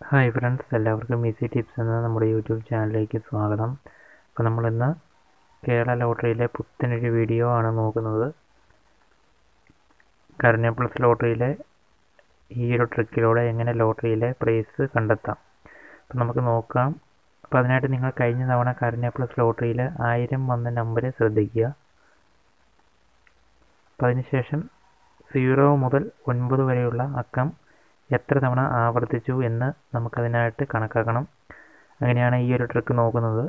Hi friends എല്ലാവർക്കും easy tips എന്ന നമ്മുടെ യൂട്യൂബ് ചാനലിലേക്ക് സ്വാഗതം. അപ്പോൾ നമ്മളിന്ന് കേരള ലോട്ടറിയിലെ പുത്തനൊരു വീഡിയോ ആണ് നോക്കുന്നത്. കരുണ്യ പ്ലസ് ലോട്ടറിയിലെ ഈ ഒരു ട്രിക്കിലൂടെ എങ്ങനെ ലോട്ടറിയിലെ പ്രൈസ് കണ്ടെത്താം. അപ്പോൾ നമുക്ക് നോക്കാം. അപ്പോൾ അതിനായിട്ട് നിങ്ങൾ കഴിഞ്ഞ തവണ കരുണ്യ പ്ലസ് ലോട്ടറിയിൽ ആയിരം വന്ന നമ്പർ ശ്രദ്ധിക്കുക. അപ്പോൾ അതിനുശേഷം സീറോ മുതൽ ഒൻപത് വരെയുള്ള അക്കം എത്ര തവണ ആവർത്തിച്ചു എന്ന് നമുക്കതിനായിട്ട് കണക്കാക്കണം. അങ്ങനെയാണ് ഈ ഒരു ട്രിക്ക് നോക്കുന്നത്.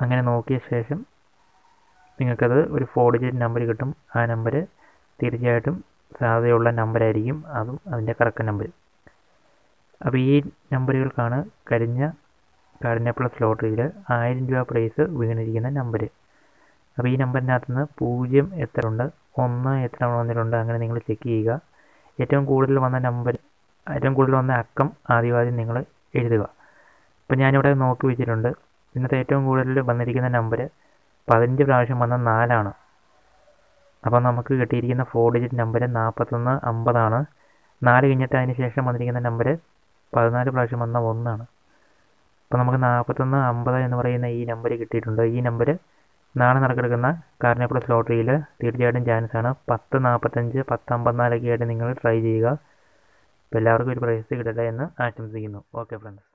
അങ്ങനെ നോക്കിയ ശേഷം നിങ്ങൾക്കത് ഒരു ഫോർ ഡിജിറ്റ് നമ്പർ കിട്ടും. ആ നമ്പർ തീർച്ചയായിട്ടും സാധ്യതയുള്ള നമ്പറായിരിക്കും അതും അതിന്റെ കറക്റ്റ് നമ്പർ അപ്പോൾ ഈ നമ്പറുകൾക്കാണ് കഴിഞ്ഞ പ്ലസ് ലോട്ടറിയിൽ ആയിരം രൂപ പ്രൈസ് വീണിരിക്കുന്ന നമ്പർ അപ്പോൾ ഈ നമ്പറിനകത്ത് നിന്ന് പൂജ്യം എത്ര ഉണ്ട്? ഒന്ന് എത്ര വന്നിട്ടുണ്ട്? അങ്ങനെ നിങ്ങൾ ചെക്ക് ചെയ്യുക. ഏറ്റവും കൂടുതൽ വന്ന നമ്പർ ഏറ്റവും കൂടുതൽ വന്ന അക്കം ആദ്യം ആദ്യം നിങ്ങൾ എഴുതുക. ഇപ്പം ഞാനിവിടെ നോക്കി വെച്ചിട്ടുണ്ട്. ഇന്നത്തെ ഏറ്റവും കൂടുതൽ വന്നിരിക്കുന്ന നമ്പർ പതിനഞ്ച് പ്രാവശ്യം വന്ന നാലാണ്. അപ്പോൾ നമുക്ക് കിട്ടിയിരിക്കുന്ന ഫോർ ഡിജിറ്റ് നമ്പർ നാൽപ്പത്തൊന്ന് അമ്പതാണ്. നാല് കഴിഞ്ഞിട്ട് അതിന് ശേഷം വന്നിരിക്കുന്ന നമ്പർ പതിനാല് പ്രാവശ്യം വന്ന ഒന്നാണ്. അപ്പോൾ നമുക്ക് നാൽപ്പത്തൊന്ന് അമ്പത് എന്ന് പറയുന്ന ഈ നമ്പർ കിട്ടിയിട്ടുണ്ട്. ഈ നമ്പർ നാളെ നടക്കെടുക്കുന്ന പ്ലസ് ലോട്ടറിയിൽ തീർച്ചയായിട്ടും ചാൻസ് ആണ് പത്ത് നാൽപ്പത്തഞ്ച് പത്ത് അമ്പത്തിനാലൊക്കെ ആയിട്ട് നിങ്ങൾ ട്രൈ ചെയ്യുക. എല്ലാവർക്കും ഒരു പ്രൈസ് കിട്ടട്ടെ എന്ന് ആശംസിക്കുന്നു. Okay friends